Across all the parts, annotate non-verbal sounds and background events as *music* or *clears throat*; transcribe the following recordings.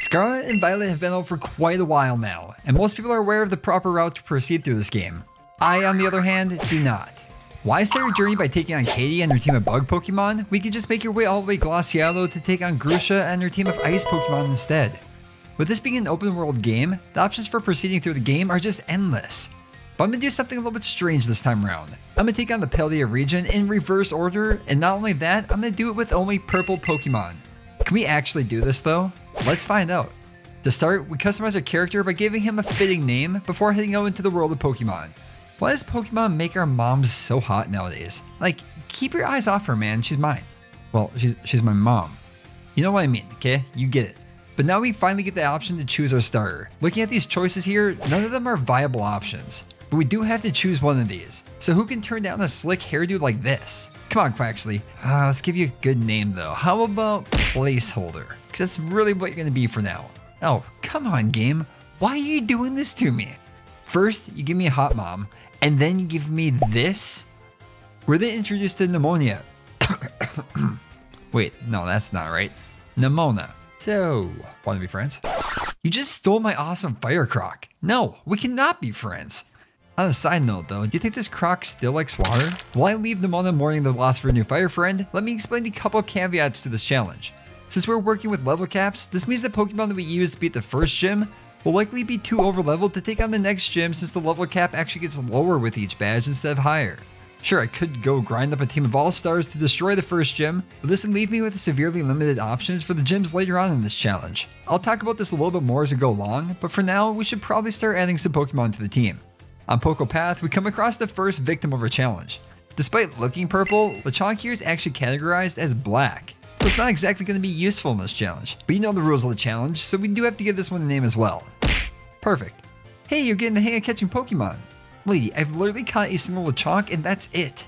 Scarlet and Violet have been out for quite a while now, and most people are aware of the proper route to proceed through this game. I, on the other hand, do not. Why start your journey by taking on Katy and her team of bug Pokemon? We could just make your way all the way to Glaseado to take on Grusha and her team of ice Pokemon instead. With this being an open world game, the options for proceeding through the game are just endless. But I'm gonna do something a little bit strange this time around. I'm gonna take on the Paldea region in reverse order, and not only that, I'm gonna do it with only purple Pokemon. Can we actually do this though? Let's find out. To start, we customize our character by giving him a fitting name before heading out into the world of Pokemon. Why does Pokemon make our moms so hot nowadays? Like, keep your eyes off her, man. She's mine. Well, she's she's my mom. You know what I mean, okay? You get it. But now we finally get the option to choose our starter. Looking at these choices here, none of them are viable options. But we do have to choose one of these. So who can turn down a slick hairdo like this? Come on, Quaxly. Uh, let's give you a good name though. How about placeholder? Because that's really what you're going to be for now. Oh, come on, game. Why are you doing this to me? First, you give me a hot mom, and then you give me this? We're introduced to pneumonia. *coughs* Wait, no, that's not right. Nemona. So, want to be friends? You just stole my awesome fire croc. No, we cannot be friends. On a side note though, do you think this croc still likes water? While I leave Nemona mourning the loss for a new fire friend, let me explain a couple caveats to this challenge. Since we're working with level caps, this means the Pokemon that we use to beat the first gym will likely be too overleveled to take on the next gym since the level cap actually gets lower with each badge instead of higher. Sure, I could go grind up a team of all-stars to destroy the first gym, but this would leave me with severely limited options for the gyms later on in this challenge. I'll talk about this a little bit more as we go along, but for now, we should probably start adding some Pokemon to the team. On Poco Path, we come across the first victim of our challenge. Despite looking purple, Lechonk here is actually categorized as black. It's not exactly going to be useful in this challenge, but you know the rules of the challenge, so we do have to give this one a name as well. Perfect. Hey, you're getting the hang of catching Pokemon. Lady, I've literally caught a single Lechonk and that's it.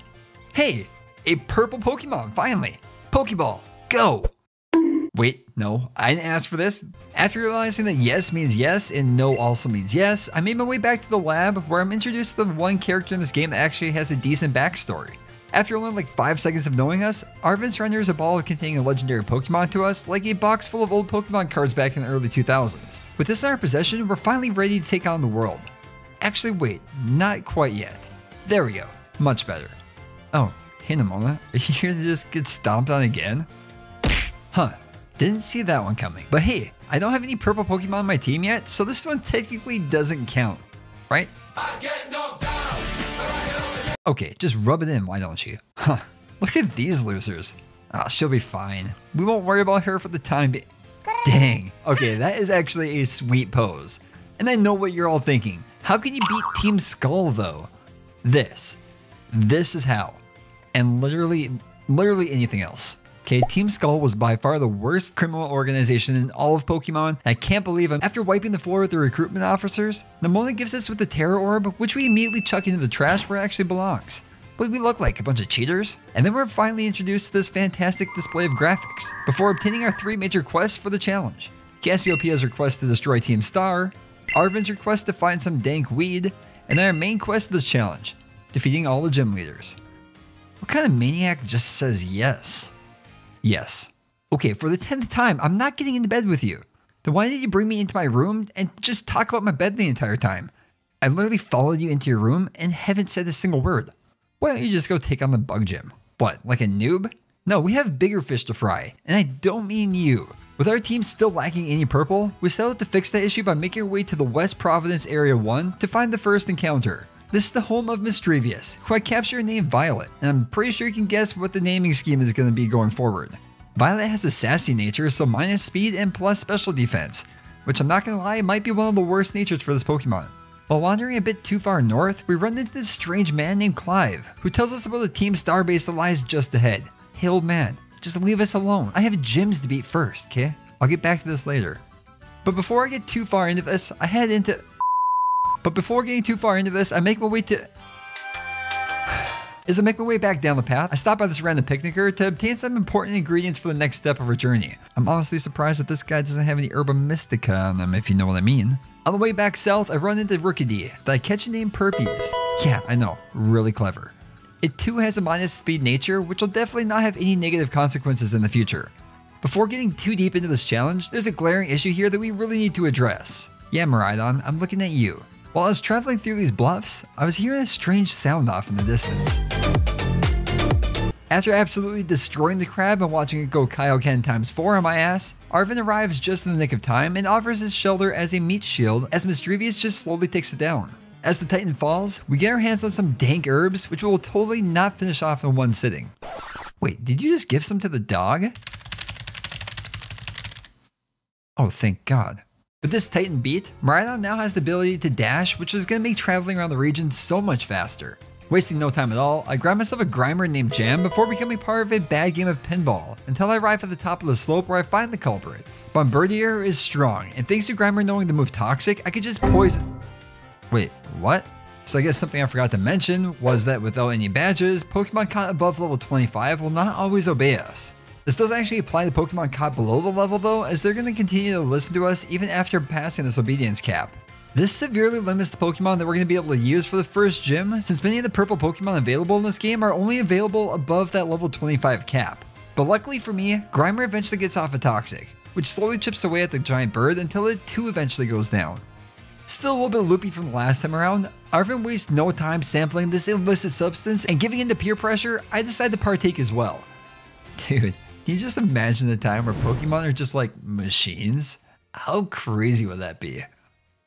Hey, a purple Pokemon, finally. Pokeball, go! Wait, no, I didn't ask for this. After realizing that yes means yes and no also means yes, I made my way back to the lab where I'm introduced to the one character in this game that actually has a decent backstory. After only like 5 seconds of knowing us, Arven surrenders a ball containing a legendary Pokemon to us like a box full of old Pokemon cards back in the early 2000s. With this in our possession, we're finally ready to take on the world. Actually, wait, not quite yet. There we go, much better. Oh, hey Nemona, *laughs* are you here to just get stomped on again? Huh, didn't see that one coming. But hey, I don't have any purple Pokemon on my team yet, so this one technically doesn't count, right? Okay, just rub it in, why don't you? Huh, look at these losers. Ah, she'll be fine. We won't worry about her for the time being. Dang. Okay, that is actually a sweet pose. And I know what you're all thinking. How can you beat Team Skull though? This. This is how. And literally, literally anything else. Okay, Team Skull was by far the worst criminal organization in all of Pokemon. I can't believe I'm after wiping the floor with the recruitment officers. Nemona gives us with the Tera Orb, which we immediately chuck into the trash where it actually belongs. What do we look like? A bunch of cheaters? And then we're finally introduced to this fantastic display of graphics, before obtaining our three major quests for the challenge. Cassiopeia's request to destroy Team Star, Arven's request to find some dank weed, and then our main quest of the challenge, defeating all the gym leaders. What kind of maniac just says yes? Yes. Okay, for the 10th time, I'm not getting into bed with you. Then why did you bring me into my room and just talk about my bed the entire time? I literally followed you into your room and haven't said a single word. Why don't you just go take on the bug gym? What, like a noob? No, we have bigger fish to fry, and I don't mean you. With our team still lacking any purple, we set out to fix that issue by making our way to the West Providence Area 1 to find the first encounter. This is the home of Misdreavus, who I captured named Violet, and I'm pretty sure you can guess what the naming scheme is going to be going forward. Violet has a sassy nature, so minus speed and plus special defense, which I'm not going to lie might be one of the worst natures for this Pokemon. While wandering a bit too far north, we run into this strange man named Clive, who tells us about a Team Star base that lies just ahead. Hey old man, just leave us alone. I have gyms to beat first, okay? I'll get back to this later. But before I get too far into this, I head into... But before getting too far into this, I make my way to... As I make my way back down the path, I stop by this random picnicker to obtain some important ingredients for the next step of our journey. I'm honestly surprised that this guy doesn't have any Herba Mystica on him, if you know what I mean. On the way back south, I run into Rookidee, that I catch name Purpies. Yeah, I know, really clever. It too has a minus speed nature, which will definitely not have any negative consequences in the future. Before getting too deep into this challenge, there's a glaring issue here that we really need to address. Yeah, Miraidon, I'm looking at you. While I was traveling through these bluffs, I was hearing a strange sound off in the distance. After absolutely destroying the crab and watching it go Kaioken times 4 on my ass, Arvin arrives just in the nick of time and offers his shelter as a meat shield as Misdreavus just slowly takes it down. As the Titan falls, we get our hands on some dank herbs which we will totally not finish off in one sitting. Wait, did you just give some to the dog? Oh, thank God. With this Titan beat, Miraidon now has the ability to dash, which is going to make traveling around the region so much faster. Wasting no time at all, I grab myself a Grimer named Jam before becoming part of a bad game of pinball, until I arrive at the top of the slope where I find the culprit. Bombirdier is strong, and thanks to Grimer knowing the move Toxic, I could just poison- Wait, what? So I guess something I forgot to mention was that without any badges, Pokemon caught above level 25 will not always obey us. This doesn't actually apply to Pokemon caught below the level though, as they're going to continue to listen to us even after passing this obedience cap. This severely limits the Pokemon that we're going to be able to use for the first gym, since many of the purple Pokemon available in this game are only available above that level 25 cap. But luckily for me, Grimer eventually gets off a Toxic, which slowly chips away at the giant bird until it too eventually goes down. Still a little bit loopy from the last time around, Arven wastes no time sampling this illicit substance and giving in to peer pressure, I decide to partake as well. *laughs* Dude, can you just imagine the time where Pokemon are just like machines? How crazy would that be?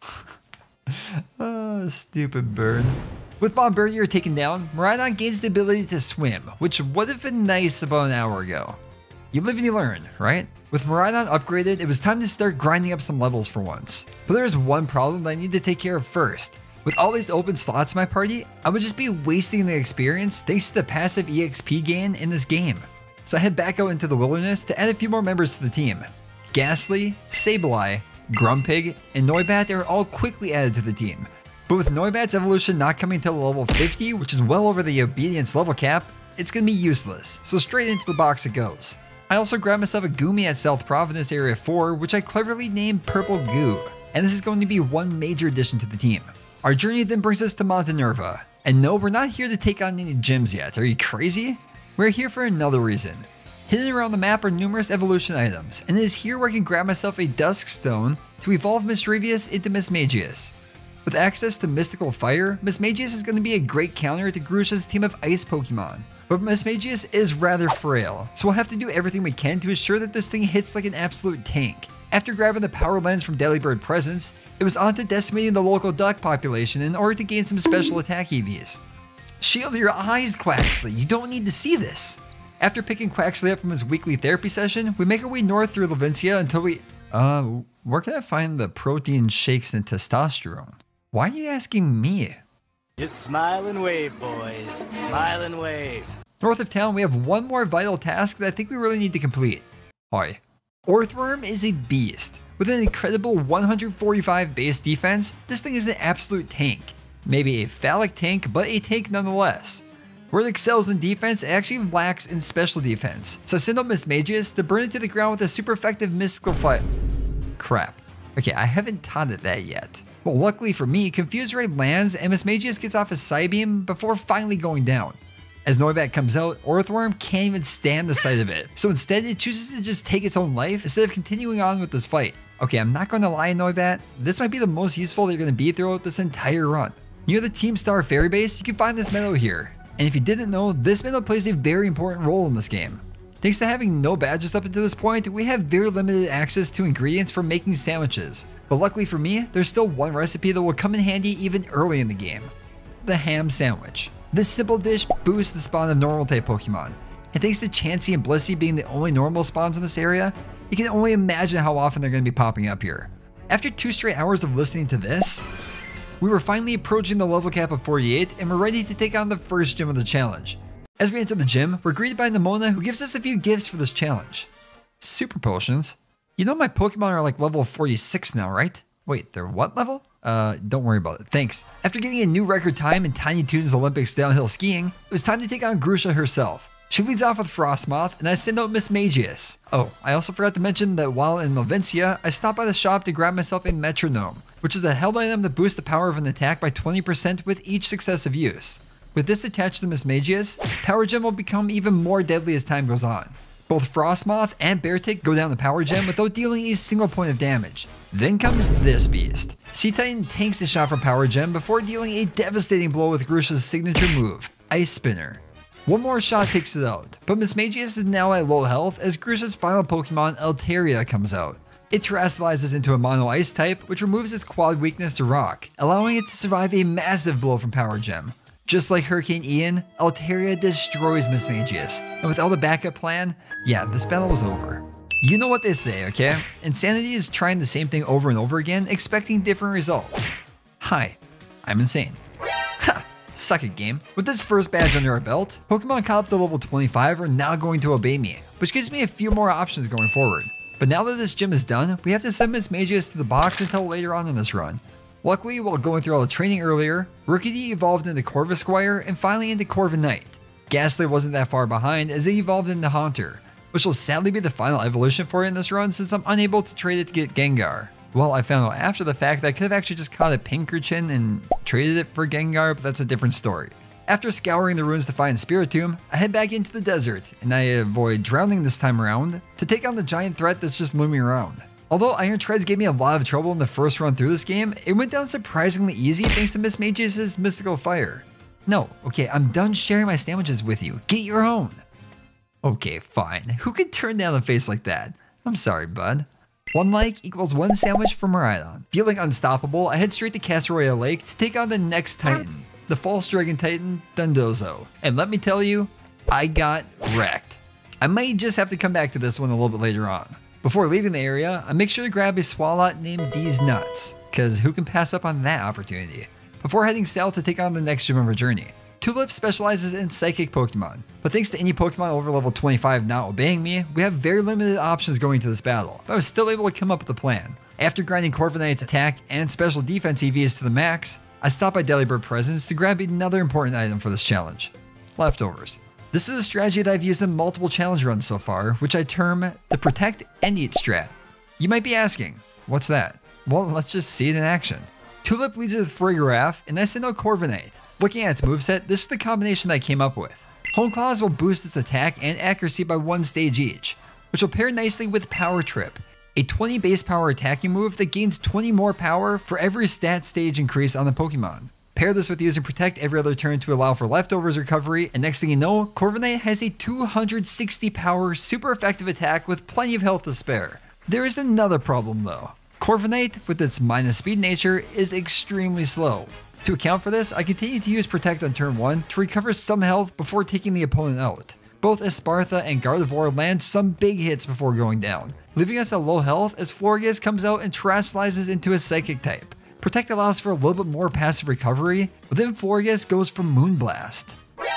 *laughs* oh, stupid bird. With Bombirdier taken down, Miraidon gains the ability to swim, which would have been nice about an hour ago. You live and you learn, right? With Miraidon upgraded, it was time to start grinding up some levels for once. But there's one problem that I need to take care of first. With all these open slots in my party, I would just be wasting the experience thanks to the passive EXP gain in this game. So I head back out into the wilderness to add a few more members to the team. Gastly, Sableye, Grumpig, and Noibat are all quickly added to the team. But with Noibat's evolution not coming until level 50, which is well over the obedience level cap, it's gonna be useless, so straight into the box it goes. I also grabbed myself a Goomy at South Providence Area 4, which I cleverly named Purple Goo, and this is going to be one major addition to the team. Our journey then brings us to Montenevera, and no, we're not here to take on any gyms yet, are you crazy? We're here for another reason. Hidden around the map are numerous evolution items, and it is here where I can grab myself a Dusk Stone to evolve Misdreavus into Mismagius. With access to Mystical Fire, Mismagius is going to be a great counter to Grusha's team of Ice Pokemon, but Mismagius is rather frail, so we'll have to do everything we can to ensure that this thing hits like an absolute tank. After grabbing the power lens from Delibird Presents, it was on to decimating the local duck population in order to gain some special *clears throat* attack EVs. Shield your eyes, Quaxly, you don't need to see this. After picking Quaxly up from his weekly therapy session, we make our way north through Levincia until we... Uh, where can I find the protein shakes and testosterone? Why are you asking me? Just smile and wave, boys. Smile and wave. North of town, we have one more vital task that I think we really need to complete. Hi. Orthworm is a beast. With an incredible 145 base defense, this thing is an absolute tank. Maybe a phallic tank, but a tank nonetheless. Where it excels in defense, it actually lacks in special defense. So send out Mismagius to burn it to the ground with a super effective mystical fight. Crap. Okay, I haven't taught it that yet. Well, luckily for me, Confuse Ray lands and Mismagius gets off his Psybeam before finally going down. As Noibat comes out, Orthworm can't even stand the sight of it, so instead it chooses to just take its own life instead of continuing on with this fight. Okay, I'm not going to lie, Noibat, this might be the most useful you're going to be throughout this entire run. Near the Team Star Fairy Base, you can find this meadow here, and if you didn't know, this meadow plays a very important role in this game. Thanks to having no badges up until this point, we have very limited access to ingredients for making sandwiches. But luckily for me, there's still one recipe that will come in handy even early in the game. The ham sandwich. This simple dish boosts the spawn of normal type Pokemon. And thanks to Chansey and Blissey being the only normal spawns in this area, you can only imagine how often they're going to be popping up here. After two straight hours of listening to this, we were finally approaching the level cap of 48 and we're ready to take on the first gym of the challenge. As we enter the gym, we're greeted by Nemona who gives us a few gifts for this challenge. Super potions. You know my Pokemon are like level 46 now, right? Wait, they're what level? Uh, don't worry about it. Thanks. After getting a new record time in Tiny Toons Olympics downhill skiing, it was time to take on Grusha herself. She leads off with Frosmoth, and I send out Mismagius. Oh, I also forgot to mention that while in Levincia, I stopped by the shop to grab myself a Metronome, which is a held item that boosts the power of an attack by 20% with each successive use. With this attached to Mismagius, Power Gem will become even more deadly as time goes on. Both Frosmoth and Beartic go down the power gem without dealing a single point of damage. Then comes this beast. Cetitan tanks a shot from power gem before dealing a devastating blow with Grusha's signature move, Ice Spinner. One more shot takes it out, but Mismagius is now at low health as Grusha's final Pokemon Altaria comes out. It terastallizes into a mono ice type, which removes its quad weakness to rock, allowing it to survive a massive blow from Power Gem. Just like Hurricane Ian, Altaria destroys Mismagius, and without a backup plan, yeah, this battle was over. You know what they say, okay? Insanity is trying the same thing over and over again, expecting different results. Hi, I'm insane. It, game. With this first badge under our belt, Pokemon caught up to level 25 are now going to obey me, which gives me a few more options going forward. But now that this gym is done, we have to send Mismagius to the box until later on in this run. Luckily, while going through all the training earlier, Rookidee evolved into Corvisquire and finally into Corviknight. Gastly wasn't that far behind as it evolved into Haunter, which will sadly be the final evolution for it in this run since I'm unable to trade it to get Gengar. Well, I found out after the fact that I could have actually just caught a Pinkerton and traded it for Gengar, but that's a different story. After scouring the ruins to find Spiritomb, I head back into the desert, and I avoid drowning this time around to take on the giant threat that's just looming around. Although Iron Treads gave me a lot of trouble in the first run through this game, it went down surprisingly easy thanks to Mismagius' Mystical Fire. No, okay, I'm done sharing my sandwiches with you. Get your own. Okay, fine. Who could turn down a face like that? I'm sorry, bud. One like equals one sandwich for Miraidon. Feeling unstoppable, I head straight to Casseroya Lake to take on the next Titan the false dragon titan, Dondozo. And let me tell you, I got wrecked. I might just have to come back to this one a little bit later on. Before leaving the area, I make sure to grab a Swalot named These Nuts, cause who can pass up on that opportunity? Before heading south to take on the next gym of our journey. Tulip specializes in psychic Pokemon, but thanks to any Pokemon over level 25 not obeying me, we have very limited options going to this battle, but I was still able to come up with a plan. After grinding Corviknight's attack and special defense EVs to the max, I stopped by Delibird Presents to grab another important item for this challenge leftovers. This is a strategy that I've used in multiple challenge runs so far, which I term the protect and eat strat. You might be asking, what's that? Well, let's just see it in action. Tulip leads with Farigiraf, and I send out Corviknight. Looking at its moveset, this is the combination that I came up with. Hone Claws will boost its attack and accuracy by one stage each, which will pair nicely with Power Trip, a 20 base power attacking move that gains 20 more power for every stat stage increase on the Pokemon. Pair this with using Protect every other turn to allow for leftovers recovery, and next thing you know, Corviknight has a 260 power super effective attack with plenty of health to spare. There is another problem though. Corviknight, with its minus speed nature, is extremely slow. To account for this, I continue to use Protect on turn 1 to recover some health before taking the opponent out. Both Espartha and Gardevoir land some big hits before going down, leaving us at low health as Florges comes out and terastallizes into a Psychic type. Protect allows for a little bit more passive recovery, but then Florges goes for Moonblast.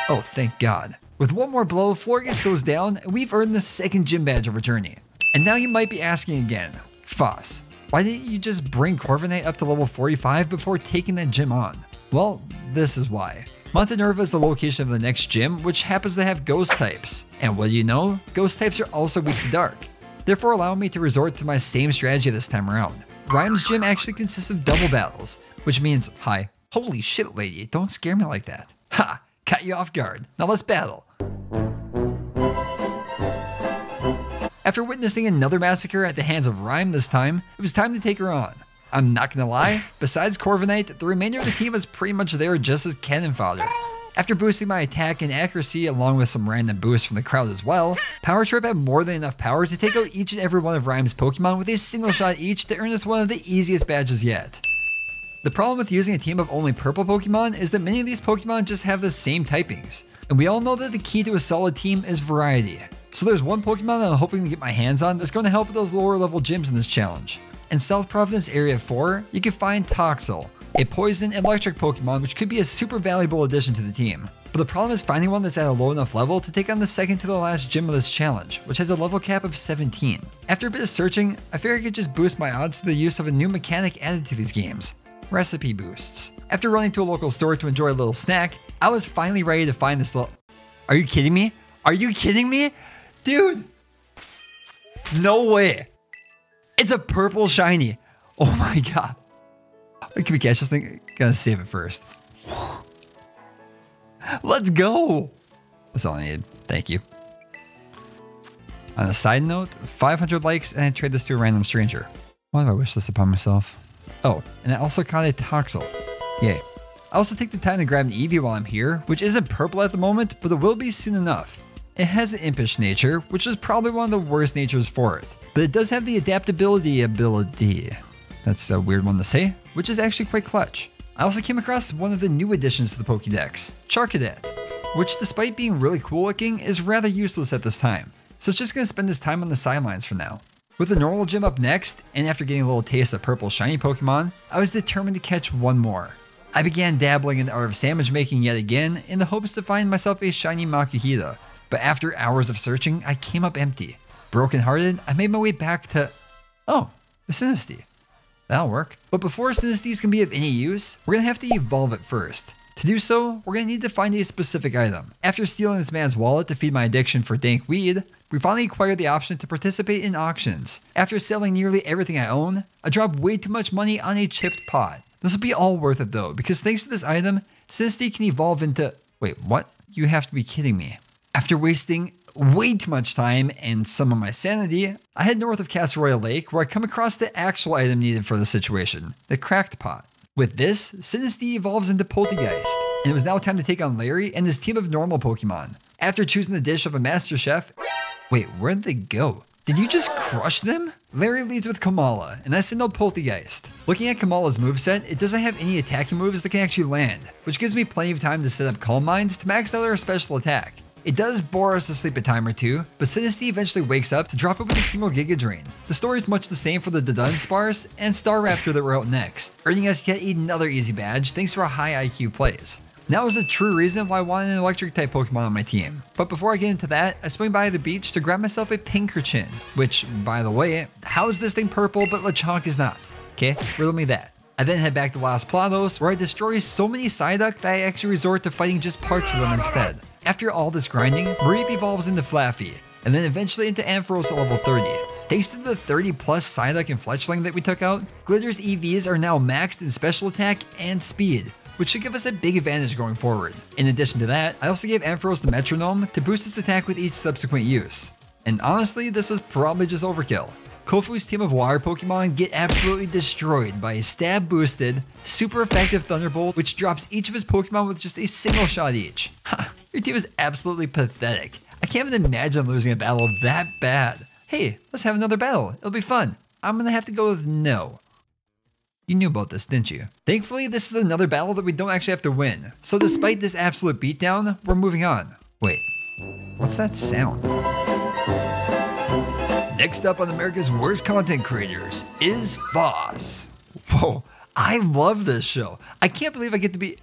Oh, thank God. With one more blow, Florges goes down, and we've earned the second gym badge of our journey. And now you might be asking again, Foss, why didn't you just bring Corviknight up to level 45 before taking that gym on? Well, this is why. Montenevera is the location of the next gym, which happens to have ghost types. And what do you know? Ghost types are also weak to dark. Therefore allowing me to resort to my same strategy this time around. Ryme's gym actually consists of double battles, which means, hi, holy shit lady, don't scare me like that. Ha, cut you off guard. Now let's battle. After witnessing another massacre at the hands of Ryme this time, it was time to take her on. I'm not gonna lie, besides Corviknight, the remainder of the team is pretty much there just as cannon fodder. After boosting my attack and accuracy along with some random boosts from the crowd as well, Power Trip had more than enough power to take out each and every one of Ryme's Pokemon with a single shot each to earn us one of the easiest badges yet. The problem with using a team of only purple Pokemon is that many of these Pokemon just have the same typings, and we all know that the key to a solid team is variety. So there's one Pokemon that I'm hoping to get my hands on that's going to help with those lower level gyms in this challenge. In South Providence Area 4, you can find Toxel, a poison electric Pokemon which could be a super valuable addition to the team. But the problem is finding one that's at a low enough level to take on the second to the last gym of this challenge, which has a level cap of 17. After a bit of searching, I figured I could just boost my odds to the use of a new mechanic added to these games. Recipe boosts. After running to a local store to enjoy a little snack, I was finally ready to find this little... Are you kidding me? Are you kidding me? Dude! No way! It's a purple shiny. Oh my god. Can we catch this thing? Gotta save it first. *gasps* Let's go. That's all I need. Thank you. On a side note, 500 likes and I trade this to a random stranger. Why do I wish this upon myself? Oh, and I also caught a Toxel. Yay. I also take the time to grab an Eevee while I'm here, which isn't purple at the moment, but it will be soon enough. It has an impish nature, which is probably one of the worst natures for it, but it does have the adaptability ability. That's a weird one to say, which is actually quite clutch. I also came across one of the new additions to the Pokédex, Charcadet, which despite being really cool looking, is rather useless at this time. So it's just gonna spend its time on the sidelines for now. With the normal gym up next, and after getting a little taste of purple shiny Pokemon, I was determined to catch one more. I began dabbling in the art of sandwich making yet again in the hopes to find myself a shiny Makuhita, but after hours of searching, I came up empty. Brokenhearted, I made my way back to. Oh, the Sinistea. That'll work. But before Sinisteas can be of any use, we're gonna have to evolve it first. To do so, we're gonna need to find a specific item. After stealing this man's wallet to feed my addiction for dank weed, we finally acquired the option to participate in auctions. After selling nearly everything I own, I dropped way too much money on a chipped pot. This will be all worth it though, because thanks to this item, Sinistea can evolve into. Wait, what? You have to be kidding me. After wasting way too much time and some of my sanity, I head north of Casseroya Lake where I come across the actual item needed for the situation the cracked pot. With this, Sinistea evolves into Polteageist, and it was now time to take on Larry and his team of normal Pokemon. After choosing the dish of a Master Chef, wait, where'd they go? Did you just crush them? Larry leads with Komala, and I send out Polteageist. Looking at Komala's moveset, it doesn't have any attacking moves that can actually land, which gives me plenty of time to set up Calm Minds to max out our special attack. It does bore us to sleep a time or two, but Sinistea eventually wakes up to drop it with a single Giga Drain. The story is much the same for the Dunsparce and Staraptor that were out next, earning us yet another easy badge thanks to our high IQ plays. That was the true reason why I wanted an electric type Pokemon on my team. But before I get into that, I swing by the beach to grab myself a Pincurchin, which, by the way, how is this thing purple but Lechonk is not? Okay, riddle me that. I then head back to Los Platos, where I destroy so many Psyduck that I actually resort to fighting just parts of them instead. After all this grinding, Mareep evolves into Flaaffy, and then eventually into Ampharos at level 30. Thanks to the 30 plus Psyduck and Fletchling that we took out, Glitter's EVs are now maxed in special attack and speed, which should give us a big advantage going forward. In addition to that, I also gave Ampharos the Metronome to boost its attack with each subsequent use. And honestly, this is probably just overkill. Kofu's team of water Pokemon get absolutely destroyed by a stab boosted, super effective Thunderbolt, which drops each of his Pokemon with just a single shot each. Your team is absolutely pathetic. I can't even imagine losing a battle that bad. Hey, let's have another battle. It'll be fun. I'm gonna have to go with no. You knew about this, didn't you? Thankfully, this is another battle that we don't actually have to win. So despite this absolute beatdown, we're moving on. Wait, what's that sound? Next up on America's Worst Content Creators is Foss. Whoa, I love this show. I can't believe I get to be.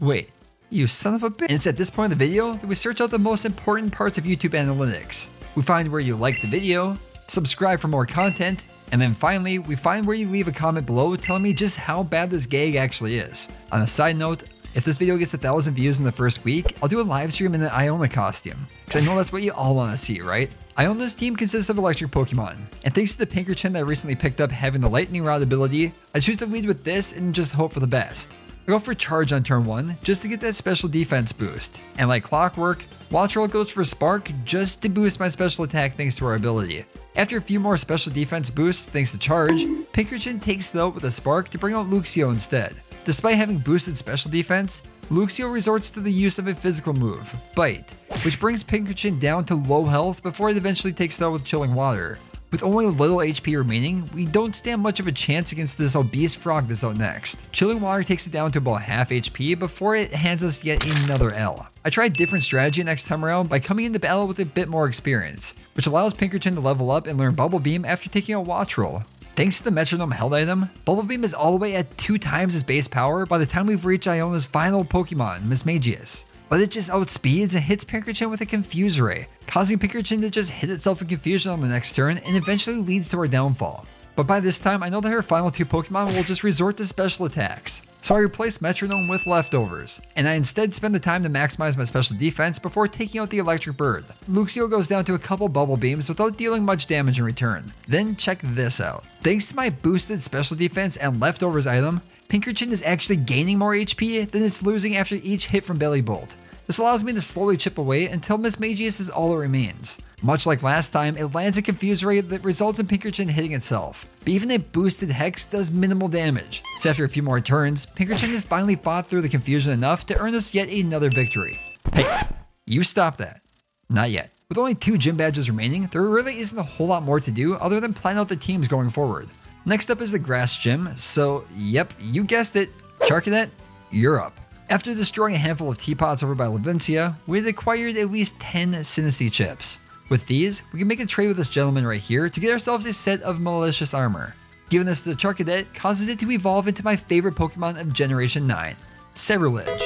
Wait, you son of a bitch. And it's at this point in the video that we search out the most important parts of YouTube analytics. We find where you like the video, subscribe for more content, and then finally, we find where you leave a comment below telling me just how bad this gag actually is. On a side note, if this video gets a thousand views in the first week, I'll do a live stream in an Iono costume. Because I know that's what you all want to see, right? Iono's team consists of electric Pokemon, and thanks to the Pincurchin that I recently picked up having the Lightning Rod ability, I choose to lead with this and just hope for the best. I go for Charge on turn 1 just to get that special defense boost, and like clockwork, Wattrel goes for Spark just to boost my special attack thanks to our ability. After a few more special defense boosts thanks to Charge, Pincurchin takes the out with a Spark to bring out Luxio instead. Despite having boosted special defense, Luxio resorts to the use of a physical move, Bite, which brings Pincurchin down to low health before it eventually takes it out with Chilling Water. With only little HP remaining, we don't stand much of a chance against this obese frog that's out next. Chilling Water takes it down to about half HP before it hands us yet another L. I tried a different strategy next time around by coming into battle with a bit more experience, which allows Pincurchin to level up and learn Bubble Beam after taking a watch roll. Thanks to the Metronome held item, Bubble Beam is all the way at two times its base power by the time we've reached Iono's final Pokemon, Miss Mismagius. But it just outspeeds and hits Pincurchin with a Confuse Ray, causing Pincurchin to just hit itself in confusion on the next turn and eventually leads to our downfall. But by this time, I know that her final two Pokemon will just resort to special attacks. So I replace Metronome with Leftovers, and I instead spend the time to maximize my special defense before taking out the Electric Bird. Luxio goes down to a couple Bubble Beams without dealing much damage in return. Then check this out. Thanks to my boosted special defense and Leftovers item, Pincurchin is actually gaining more HP than it's losing after each hit from Bellibolt. This allows me to slowly chip away until Mismagius is all that remains. Much like last time, it lands a Confuse Ray that results in Pincurchin hitting itself, but even a boosted Hex does minimal damage. So after a few more turns, Pincurchin has finally fought through the confusion enough to earn us yet another victory. Hey, you stop that. Not yet. With only two gym badges remaining, there really isn't a whole lot more to do other than plan out the teams going forward. Next up is the grass gym, so yep, you guessed it, Charcadet, you're up. After destroying a handful of teapots over by Levincia, we had acquired at least 10 Sinistea chips. With these, we can make a trade with this gentleman right here to get ourselves a set of malicious armor. Giving this to the Charcadet causes it to evolve into my favorite Pokemon of Generation 9, Ceruledge.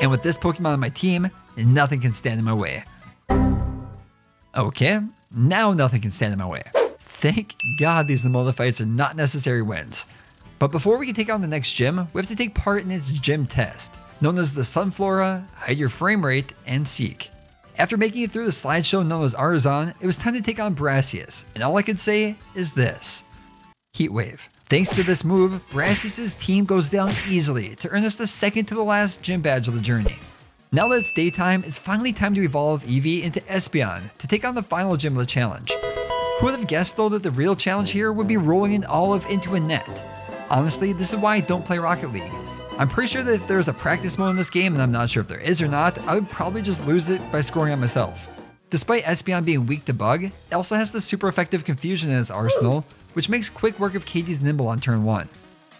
And with this Pokemon on my team, nothing can stand in my way. Okay, now nothing can stand in my way. Thank God these Lamola fights are not necessary wins. But before we can take on the next gym, we have to take part in its gym test, known as the Sunflora, Hide Your Frame Rate, and Seek. After making it through the slideshow known as Arzon, it was time to take on Brassius, and all I can say is this. Heat Wave. Thanks to this move, Brassius' team goes down easily to earn us the second to the last gym badge of the journey. Now that it's daytime, it's finally time to evolve Eevee into Espeon to take on the final gym of the challenge. Who would have guessed though that the real challenge here would be rolling an olive into a net? Honestly, this is why I don't play Rocket League. I'm pretty sure that if there's a practice mode in this game, and I'm not sure if there is or not, I would probably just lose it by scoring on myself. Despite Espeon being weak to bug, also has the super effective confusion in its arsenal, which makes quick work of Katy's Nymble on turn 1.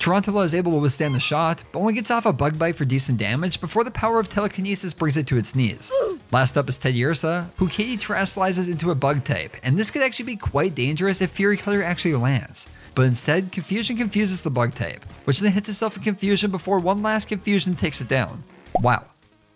Tarantula is able to withstand the shot, but only gets off a bug bite for decent damage before the power of telekinesis brings it to its knees. Last up is Teddiursa, who Katy terastallizes into a bug type, and this could actually be quite dangerous if Fury Cutter actually lands. But instead, Confusion confuses the bug type, which then hits itself in Confusion before one last Confusion takes it down. Wow,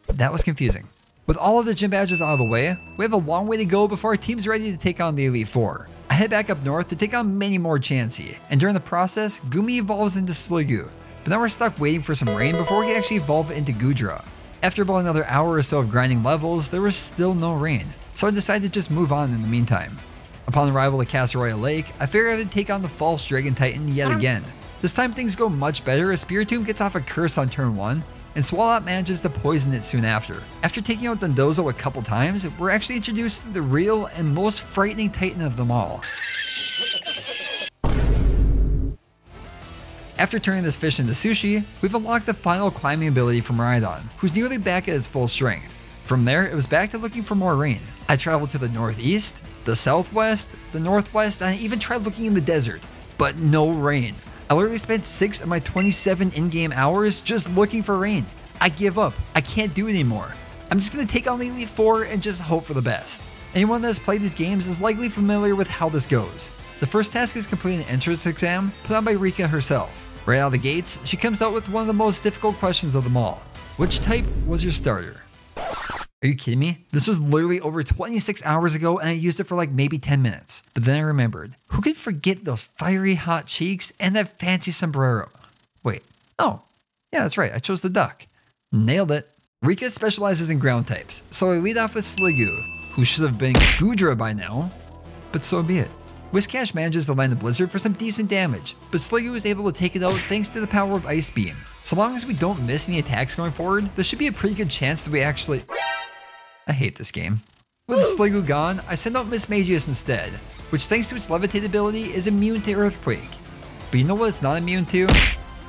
that was confusing. With all of the gym badges out of the way, we have a long way to go before our team's ready to take on the Elite Four. I head back up north to take on many more Chansey, and during the process, Goomy evolves into Sliggoo, but now we're stuck waiting for some rain before we can actually evolve it into Goodra. After about another hour or so of grinding levels, there was still no rain, so I decided to just move on in the meantime. Upon arrival at Casseroya Lake, I figured I would take on the false Dragon Titan yet again. This time things go much better as Spiritomb gets off a curse on turn 1, and Swalot manages to poison it soon after. After taking out Dondozo a couple times, we're actually introduced to the real and most frightening Titan of them all. After turning this fish into sushi, we've unlocked the final climbing ability from Rhydon, who's nearly back at its full strength. From there, it was back to looking for more rain. I traveled to the northeast, the southwest, the northwest, and I even tried looking in the desert, but no rain. I literally spent 6 of my 27 in-game hours just looking for rain. I give up. I can't do it anymore. I'm just gonna take on the Elite Four and just hope for the best. Anyone that has played these games is likely familiar with how this goes. The first task is completing an entrance exam put on by Rika herself. Right out of the gates, she comes out with one of the most difficult questions of them all. Which type was your starter? Are you kidding me? This was literally over 26 hours ago and I used it for like maybe 10 minutes. But then I remembered, who could forget those fiery hot cheeks and that fancy sombrero? Wait, oh, yeah, that's right, I chose the duck. Nailed it. Rika specializes in ground types, so I lead off with Sliggoo, who should have been Goodra by now, but so be it. Whiscash manages to land the Blizzard for some decent damage, but Sliggoo is able to take it out thanks to the power of Ice Beam. So long as we don't miss any attacks going forward, there should be a pretty good chance that we actually... I hate this game. With Sliggoo gone, I send out Mismagius instead, which thanks to its levitate ability is immune to Earthquake. But you know what it's not immune to?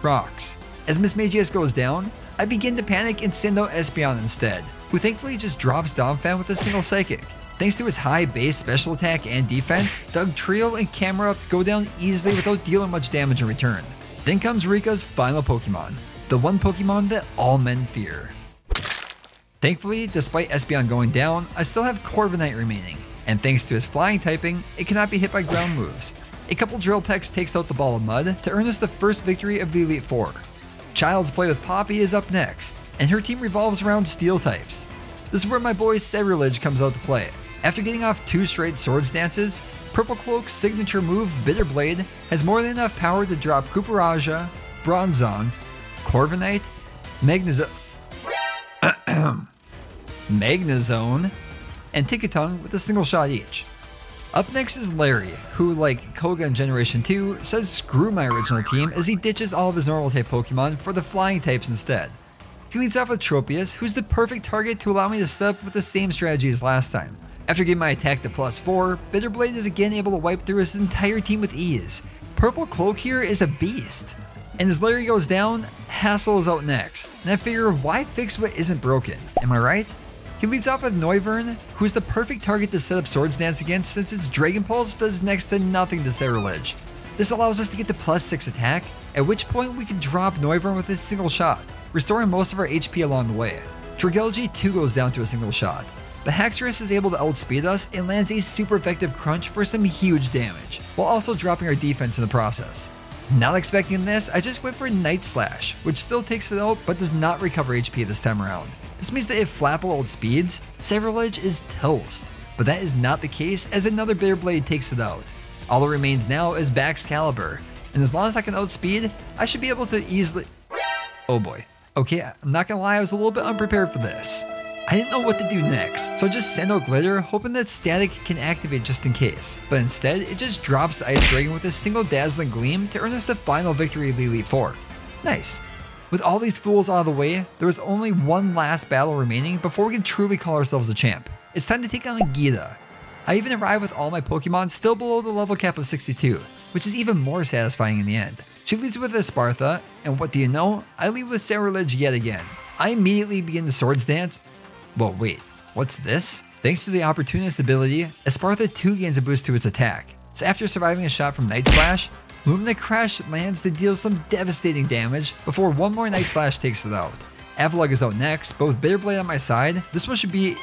Rocks. As Mismagius goes down, I begin to panic and send out Espeon instead, who thankfully just drops Donphan with a single Psychic. Thanks to his high base special attack and defense, Dugtrio and Camera Camerupt go down easily without dealing much damage in return. Then comes Rika's final Pokemon, the one Pokemon that all men fear. Thankfully, despite Espeon going down, I still have Corviknight remaining, and thanks to his flying typing, it cannot be hit by ground moves. A couple drill pecks takes out the ball of mud to earn us the first victory of the Elite Four. Child's Play with Poppy is up next, and her team revolves around steel types. This is where my boy Ceruledge comes out to play. After getting off two straight swords dances, Purple Cloak's signature move, Bitter Blade, has more than enough power to drop Copperajah, Bronzong, Corviknight, Magnezo- Magnezone, and Tinkaton with a single shot each. Up next is Larry, who, like Koga in Generation 2, says screw my original team as he ditches all of his normal type Pokemon for the flying types instead. He leads off with Tropius, who's the perfect target to allow me to set up with the same strategy as last time. After getting my attack to plus 4, Bitterblade is again able to wipe through his entire team with ease. Purple Cloak here is a beast. And as Larry goes down, Hassel is out next. And I figure, why fix what isn't broken? Am I right? He leads off with Noivern, who's the perfect target to set up Swords Dance against since its Dragon Pulse does next to nothing to Ceruledge. This allows us to get to plus 6 attack, at which point we can drop Noivern with a single shot, restoring most of our HP along the way. Dragalge too goes down to a single shot, but Haxorus is able to outspeed us and lands a super effective crunch for some huge damage, while also dropping our defense in the process. Not expecting this, I just went for Night Slash, which still takes it out but does not recover HP this time around. This means that if Flapple outspeeds, Ceruledge is toast. But that is not the case as another Bitterblade takes it out. All that remains now is Baxcalibur, and as long as I can outspeed, I should be able to easily... Oh boy. Okay, I'm not gonna lie, I was a little bit unprepared for this. I didn't know what to do next, so I just send out Glitter, hoping that Static can activate just in case. But instead, it just drops the Ice Dragon with a single Dazzling Gleam to earn us the final victory of the Four. Nice. With all these fools out of the way, there is only one last battle remaining before we can truly call ourselves a champ. It's time to take on Geeta. I even arrived with all my Pokemon still below the level cap of 62, which is even more satisfying in the end. She leads with Espartha, and what do you know? I lead with Ceruledge yet again. I immediately begin the Swords Dance. Well, wait, what's this? Thanks to the Opportunist ability, Espartha too gains a boost to its attack. So after surviving a shot from Night Slash, Lumina Crash lands to deal some devastating damage before one more Night Slash takes it out. Avalugg is out next, but with Bitterblade on my side, this one should be...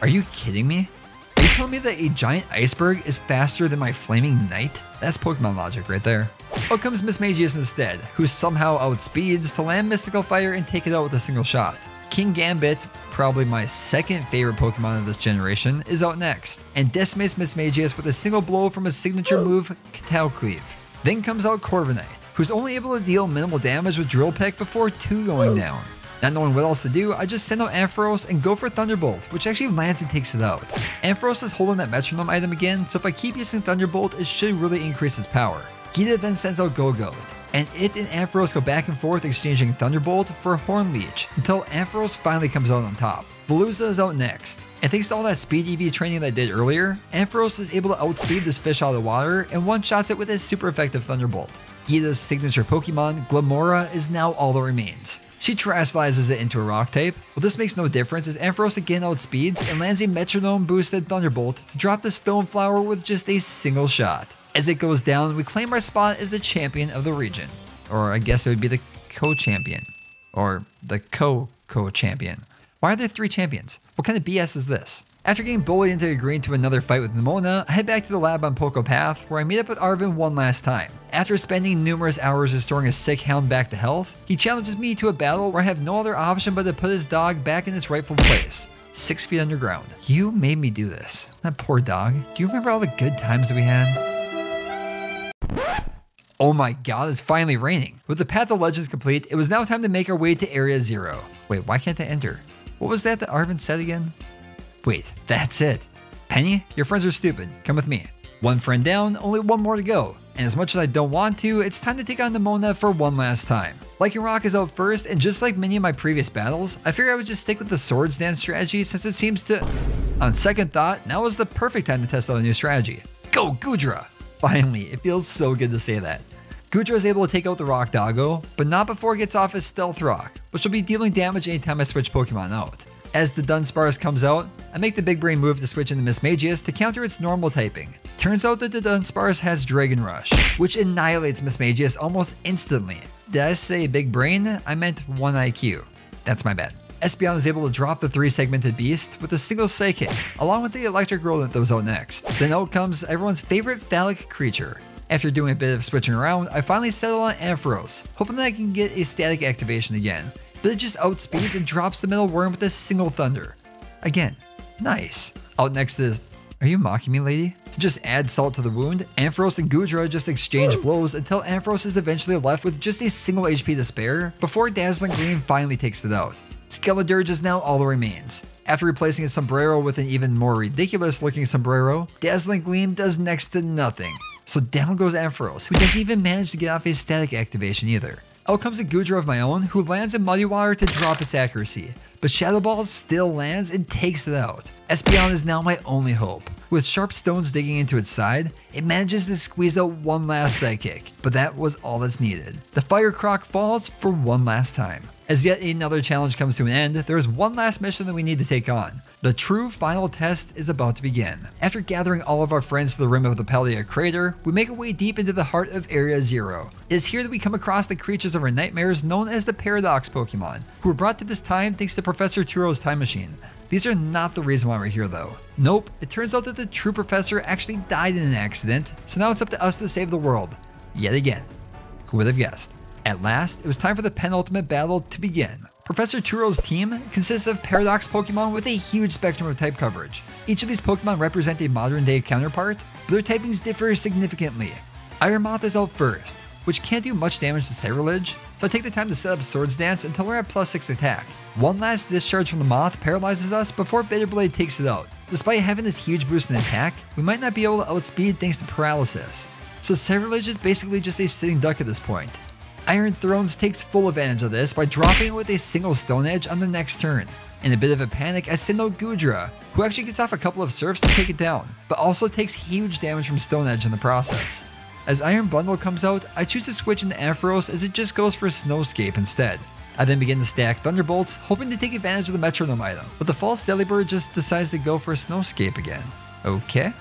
Are you kidding me? Are you telling me that a giant iceberg is faster than my Flaming Knight? That's Pokemon logic right there. Out comes Mismagius instead, who somehow outspeeds to land Mystical Fire and take it out with a single shot. Kingambit, probably my second favorite Pokemon of this generation, is out next, and decimates Mismagius with a single blow from his signature move, Cleave. Then comes out Corviknight, who's only able to deal minimal damage with Drill Peck before 2 going down. Not knowing what else to do, I just send out Ampharos and go for Thunderbolt, which actually lands and takes it out. Ampharos is holding that Metronome item again, so if I keep using Thunderbolt, it should really increase its power. Geeta then sends out Gogoat, and it and Ampharos go back and forth exchanging Thunderbolt for Horn Leech until Ampharos finally comes out on top. Veluza is out next, and thanks to all that speed EV training that I did earlier, Ampharos is able to outspeed this fish out of the water and one-shots it with his super effective Thunderbolt. Geeta's signature Pokemon, Glimmora, is now all that remains. She terastallizes it into a rock type, but this makes no difference as Ampharos again outspeeds and lands a metronome boosted Thunderbolt to drop the stone flower with just a single shot. As it goes down, we claim our spot as the champion of the region. Or I guess it would be the co-champion. Or the co-co-champion. Why are there three champions? What kind of BS is this? After getting bullied into agreeing to another fight with Nemona, I head back to the lab on Poco Path, where I meet up with Arven one last time. After spending numerous hours restoring a sick hound back to health, he challenges me to a battle where I have no other option but to put his dog back in its rightful place. Six feet underground. You made me do this. That poor dog. Do you remember all the good times that we had? Oh my god, it's finally raining. With the Path of Legends complete, it was now time to make our way to Area Zero. Wait, why can't I enter? What was that that Arven said again? Wait, *laughs* that's it. Penny, your friends are stupid. Come with me. One friend down, only one more to go. And as much as I don't want to, it's time to take on Nemona for one last time. Lycanroc is out first, and just like many of my previous battles, I figured I would just stick with the Swords Dance strategy since it seems to... On second thought, now is the perfect time to test out a new strategy. Go Goodra! Finally, it feels so good to say that. Goodra is able to take out the Rock Doggo, but not before it gets off his Stealth Rock, which will be dealing damage anytime I switch Pokemon out. As the Dunsparce comes out, I make the big brain move to switch into Mismagius to counter its normal typing. Turns out that the Dunsparce has Dragon Rush, which annihilates Mismagius almost instantly. Did I say big brain? I meant 1 IQ. That's my bad. Espeon is able to drop the three segmented beast with a single psychic, along with the electric Roll that was out next. Then out comes everyone's favorite phallic creature. After doing a bit of switching around, I finally settle on Ampharos, hoping that I can get a static activation again but it just outspeeds and drops the metal worm with a single thunder. Again, nice. Out next is, are you mocking me, lady? To just add salt to the wound, Ampharos and Goodra just exchange blows until Ampharos is eventually left with just a single HP to spare before Dazzling Gleam finally takes it out. Skeledirge is now all that remains. After replacing his sombrero with an even more ridiculous looking sombrero, Dazzling Gleam does next to nothing. So down goes Ampharos, who doesn't even manage to get off his static activation either. Out comes a Goodra of my own who lands in Muddy Water to drop its accuracy, but Shadow Ball still lands and takes it out. Espeon is now my only hope. With sharp stones digging into its side, it manages to squeeze out one last psychic, but that was all that's needed. The Fire Croc falls for one last time. As yet another challenge comes to an end, there is one last mission that we need to take on. The true final test is about to begin. After gathering all of our friends to the rim of the Paldea crater, we make our way deep into the heart of Area Zero. It is here that we come across the creatures of our nightmares known as the Paradox Pokemon, who were brought to this time thanks to Professor Turo's time machine. These are not the reason why we're here though. Nope, it turns out that the true professor actually died in an accident, so now it's up to us to save the world. Yet again. Who would have guessed? At last, it was time for the penultimate battle to begin. Professor Turo's team consists of Paradox Pokemon with a huge spectrum of type coverage. Each of these Pokemon represent a modern day counterpart, but their typings differ significantly. Iron Moth is out first, which can't do much damage to Ceruledge, so I take the time to set up Swords Dance until we're at plus 6 attack. One last discharge from the Moth paralyzes us before Bitter Blade takes it out. Despite having this huge boost in attack, we might not be able to outspeed thanks to paralysis. So Ceruledge is basically just a sitting duck at this point. Iron Thorns takes full advantage of this by dropping it with a single Stone Edge on the next turn. In a bit of a panic, I send out Goodra, who actually gets off a couple of surfs to take it down, but also takes huge damage from Stone Edge in the process. As Iron Bundle comes out, I choose to switch into Ampharos as it just goes for Snowscape instead. I then begin to stack Thunderbolts, hoping to take advantage of the Metronome item, but the false Delibird just decides to go for a Snowscape again. Okay.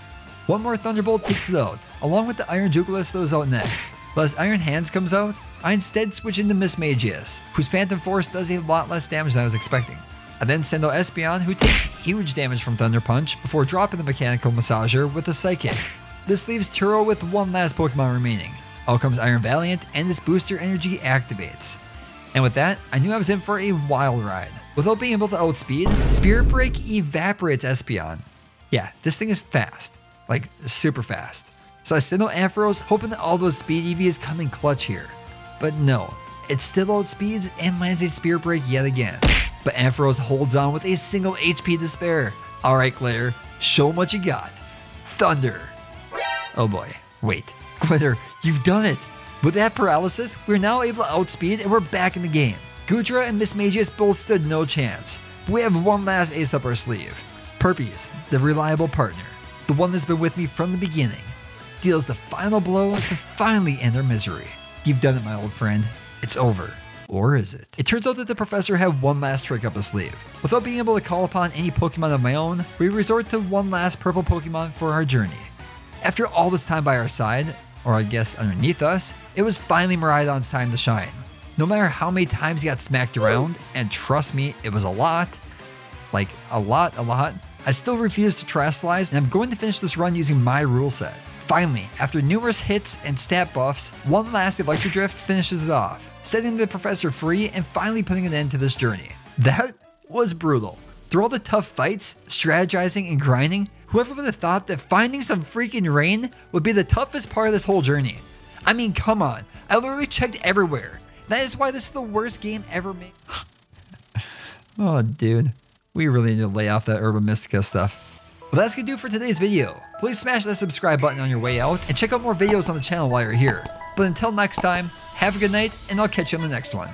One more Thunderbolt takes it out, along with the Iron Jugulis that was out next. But as Iron Hands comes out, I instead switch into Mismagius, whose Phantom Force does a lot less damage than I was expecting. I then send out Espeon, who takes huge damage from Thunder Punch before dropping the Mechanical Massager with a Psychic. This leaves Turo with one last Pokemon remaining. Out comes Iron Valiant, and this booster energy activates. And with that, I knew I was in for a wild ride. Without being able to outspeed, Spirit Break evaporates Espeon. Yeah, this thing is fast. Like, super fast. So I send out Ampharos, hoping that all those speed EVs come in clutch here. But no, it still outspeeds and lands a Spirit Break yet again. But Ampharos holds on with a single HP to spare. Alright Claire, show what you got. Thunder. Oh boy, wait. *laughs* Glitter, you've done it! With that paralysis, we're now able to outspeed and we're back in the game. Goodra and Mismagius both stood no chance, we have one last ace up our sleeve. Perpius, the reliable partner, the one that's been with me from the beginning, deals the final blow to finally end our misery. You've done it, my old friend. It's over. Or is it? It turns out that the professor had one last trick up his sleeve. Without being able to call upon any Pokemon of my own, we resort to one last purple Pokemon for our journey. After all this time by our side, or I guess underneath us, it was finally Miraidon's time to shine. No matter how many times he got smacked around, and trust me, it was a lot, like a lot, a lot, I still refuse to Terastallize and I'm going to finish this run using my rule set. Finally, after numerous hits and stat buffs, one last Electro Drift finishes it off, setting the professor free and finally putting an end to this journey. That was brutal. Through all the tough fights, strategizing, and grinding, whoever would have thought that finding some freaking rain would be the toughest part of this whole journey? I mean, come on, I literally checked everywhere. That is why this is the worst game ever made. *laughs* oh, dude. We really need to lay off that Herba Mystica stuff. Well, that's gonna do for today's video. Please smash that subscribe button on your way out and check out more videos on the channel while you're here. But until next time, have a good night and I'll catch you on the next one.